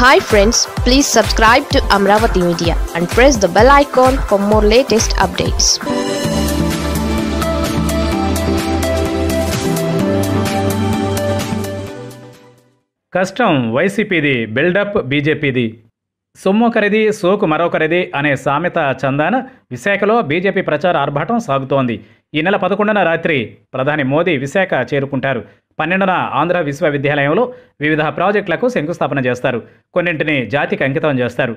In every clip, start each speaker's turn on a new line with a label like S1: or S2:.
S1: Hi friends please subscribe to Amaravati media and press the bell icon for more latest updates
S2: కష్టం వైసీపీది buildup బీజేపీది. సొమ్మొకరిది సోకు మరొకరిది అనే సామెత చందాన విశాఖలో బీజేపీ ప్రచార ఆర్భాటం సాగుతోంది. ఈ నెల పదకొండున రాత్రి ప్రధాని మోదీ విశాఖ చేరుకుంటారు. పన్నెండున ఆంధ్ర విశ్వవిద్యాలయంలో వివిధ ప్రాజెక్టులకు శంకుస్థాపన చేస్తారు. కొన్నింటిని జాతికి అంకితం చేస్తారు.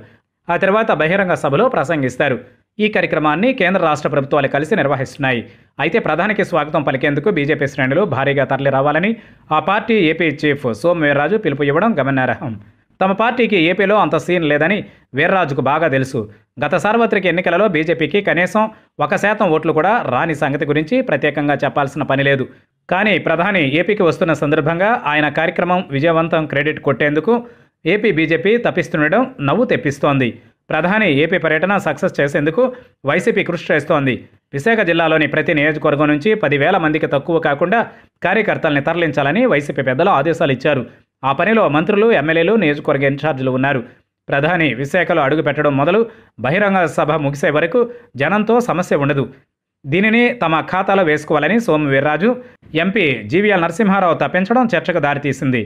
S2: ఆ తర్వాత బహిరంగ సభలో ప్రసంగిస్తారు. ఈ కార్యక్రమాన్ని కేంద్ర రాష్ట్ర ప్రభుత్వాలు కలిసి నిర్వహిస్తున్నాయి. అయితే ప్రధానికి స్వాగతం పలికేందుకు బీజేపీ శ్రేణులు భారీగా తరలి రావాలని ఆ party AP chief Som Veerraju పిలుపు ఇవ్వడం గమనార్హం. తమ పార్టీకి ఏపీలో అంత సీన్ లేదని వీర్రాజుకు బాగా తెలుసు. గత సార్వత్రిక ఎన్నికలలో బీజేపీకి కనీసం ఒక శాతం ఓట్లు కూడా రాని సంగతి గురించి ప్రత్యేకంగా చెప్పాల్సిన పని లేదు. కానీ ప్రధాని ఏపీకి వస్తున్న సందర్భంగా ఆయన కార్యక్రమం విజయవంతం క్రెడిట్ కొట్టేందుకు ఏపీ బీజేపీ తప్పిస్తుండడం నవ్వు తెప్పిస్తోంది. ప్రధాని ఏపీ పర్యటన సక్సెస్ చేసేందుకు వైసీపీ కృషి చేస్తోంది. విశాఖ జిల్లాలోని ప్రతి నియోజకవర్గం నుంచి పదివేల మందికి తక్కువ కాకుండా కార్యకర్తల్ని తరలించాలని వైసీపీ పెద్దలు ఆదేశాలు ఇచ్చారు. ఆ పనిలో మంత్రులు ఎమ్మెల్యేలు నియోజకవర్గ ఇన్ఛార్జీలు ఉన్నారు. ప్రధాని విశాఖలో అడుగుపెట్టడం మొదలు బహిరంగ సభ ముగిసే వరకు జనంతో సమస్య ఉండదు. దీనిని తమ ఖాతాలో వేసుకోవాలని సోము వీర్రాజు ఎంపీ జీవీఎల్ నరసింహారావు తప్పించడం చర్చకు దారితీసింది.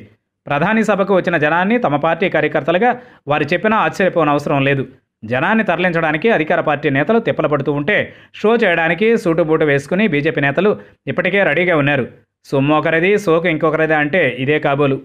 S2: ప్రధాని సభకు వచ్చిన జనాన్ని తమ పార్టీ కార్యకర్తలుగా వారు చెప్పినా ఆశ్చర్యపోనవసరం లేదు. జనాన్ని తరలించడానికి అధికార పార్టీ నేతలు తిప్పలపడుతూ ఉంటే షో చేయడానికి సూటుబూటు వేసుకుని బీజేపీ నేతలు ఇప్పటికే రెడీగా ఉన్నారు. సొమ్ము ఒకరిది సోకు ఇంకొకరిది అంటే ఇదే కాబోలు.